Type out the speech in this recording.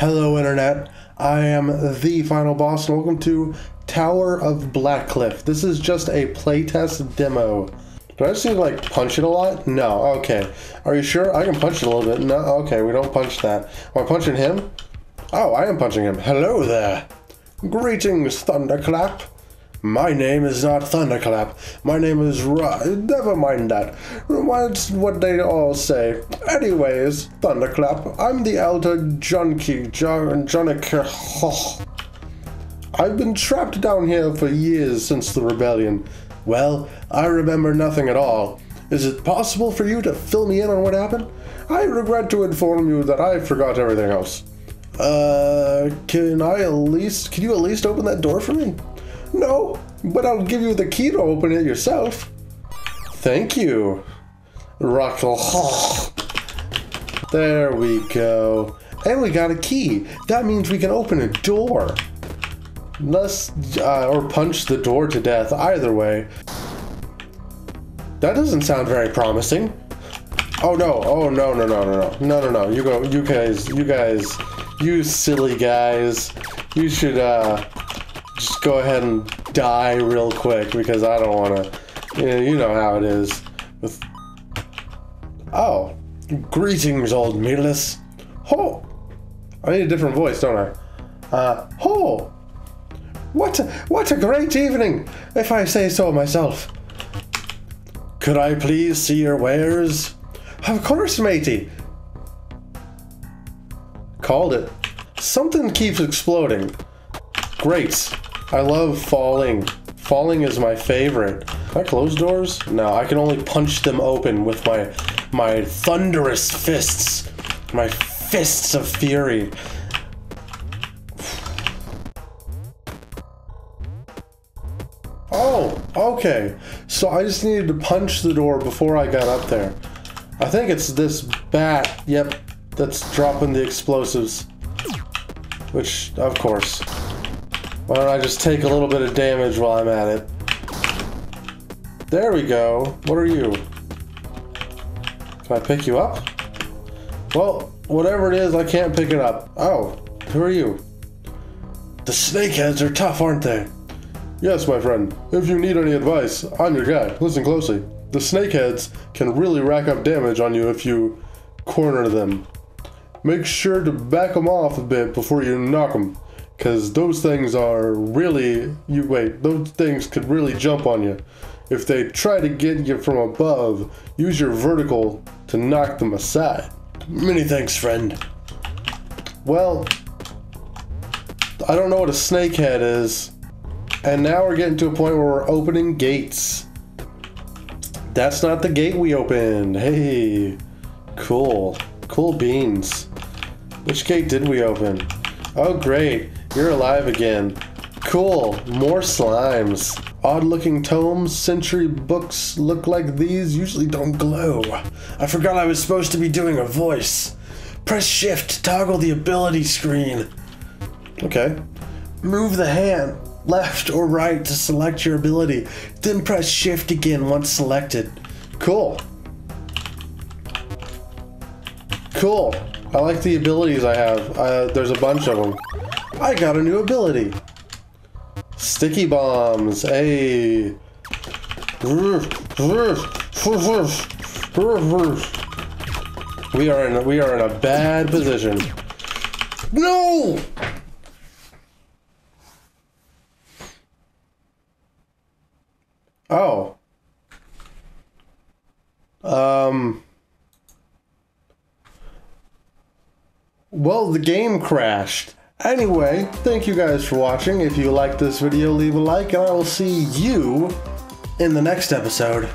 Hello, Internet. I am the final boss, and welcome to Tower of Blackcliff. This is just a playtest demo. Do I just need to, like, punch it a lot? No, okay. Are you sure? I can punch it a little bit. No, okay, we don't punch that. Am I punching him? Oh, I am punching him. Hello there. Greetings, Thunderclap. My name is not Thunderclap. My name is Ra. Never mind that. What's what they all say. Anyways, Thunderclap, I'm the elder Junkie, John, Jonik. I've been trapped down here for years since the rebellion. Well, I remember nothing at all. Is it possible for you to fill me in on what happened? I regret to inform you that I forgot everything else. Uh, can I at least, can you at least open that door for me? No, but I'll give you the key to open it yourself. Thank you. Rockle. There we go. And we got a key. That means we can open a door. Let's, uh, or punch the door to death. Either way. That doesn't sound very promising. Oh no, oh no, no, no, no, no, no, no, no. You go, you guys, you guys, you silly guys. You should, uh, just go ahead and die real quick because I don't want to. You know, you know how it is. With oh, greetings, old meatless. Ho! I need a different voice, don't I? Uh, ho! What a, what a great evening, if I say so myself. Could I please see your wares? Of course, matey. Called it. Something keeps exploding. Great. I love falling. Falling is my favorite. Can I close doors? No, I can only punch them open with my my thunderous fists. My fists of fury. Oh, okay. So I just needed to punch the door before I got up there. I think it's this bat, yep, that's dropping the explosives. Which, of course. Why don't I just take a little bit of damage while I'm at it? There we go. What are you? Can I pick you up? Well, whatever it is, I can't pick it up. Oh, who are you? The snakeheads are tough, aren't they? Yes, my friend. If you need any advice, I'm your guy. Listen closely. The snakeheads can really rack up damage on you if you corner them. Make sure to back them off a bit before you knock them, because those things are really, you wait, those things could really jump on you. If they try to get you from above, use your vertical to knock them aside. Many thanks, friend. Well, I don't know what a snakehead is, and now we're getting to a point where we're opening gates. That's not the gate we opened. Hey, cool. Cool beans. Which gate did we open? Oh, great. You're alive again. Cool. More slimes. Odd looking tomes, century books look like these usually don't glow. I forgot I was supposed to be doing a voice. Press shift to toggle the ability screen. Okay. Move the hand left or right to select your ability, then press shift again once selected. Cool. Cool. I like the abilities I have. Uh, there's a bunch of them. I got a new ability. Sticky bombs. Hey. We are in we are in a bad position. No! Oh. Um. Well, the game crashed. Anyway, thank you guys for watching. If you liked this video, leave a like, and I will see you in the next episode.